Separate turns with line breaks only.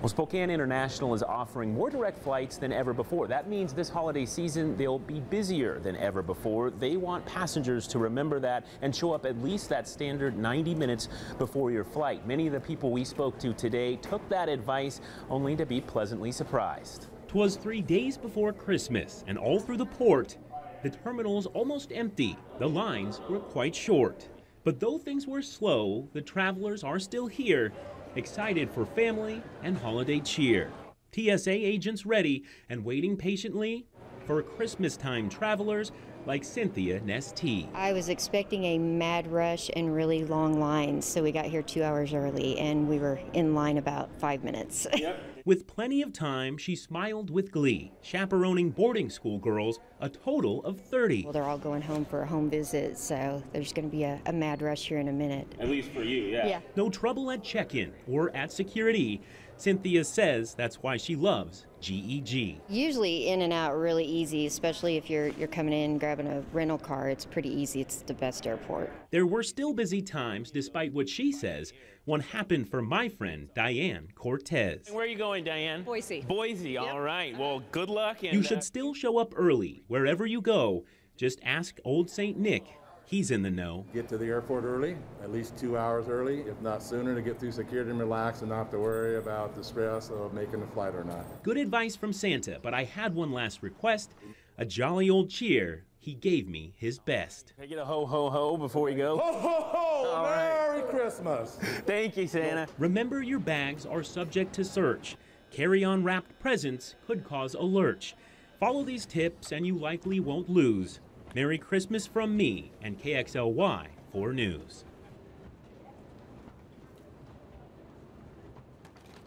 Well, Spokane International is offering more direct flights than ever before. That means this holiday season they'll be busier than ever before. They want passengers to remember that and show up at least that standard 90 minutes before your flight. Many of the people we spoke to today took that advice only to be pleasantly surprised.
Twas three days before Christmas, and all through the port, the terminals almost empty. The lines were quite short. But though things were slow, the travelers are still here, excited for family and holiday cheer. TSA agents ready and waiting patiently for Christmas time travelers like Cynthia Nest-T.
I was expecting a mad rush and really long lines, so we got here two hours early and we were in line about five minutes.
Yep. with plenty of time, she smiled with glee, chaperoning boarding school girls, a total of 30.
Well, they're all going home for a home visit, so there's going to be a, a mad rush here in a minute.
At least for you, yeah.
Yeah.
No trouble at check-in or at security. Cynthia says that's why she loves GEG.
Usually in and out really easy, especially if you're you're coming in grabbing a rental car. It's pretty easy. It's the best airport.
There were still busy times despite what she says. One happened for my friend Diane Cortez.
Where are you going, Diane?
Boise.
Boise, yep. all right. Well, good luck. And,
you should uh, still show up early wherever you go. Just ask Old St. Nick He's in the know.
Get to the airport early, at least two hours early, if not sooner, to get through security and relax and not have to worry about the stress of making the flight or not.
Good advice from Santa, but I had one last request. A jolly old cheer. He gave me his best.
Can I get a ho ho ho before we go?
Ho ho ho! All Merry right. Christmas!
Thank you, Santa.
Remember, your bags are subject to search. Carry on wrapped presents could cause a lurch. Follow these tips and you likely won't lose. Merry Christmas from me and KXLY 4 News.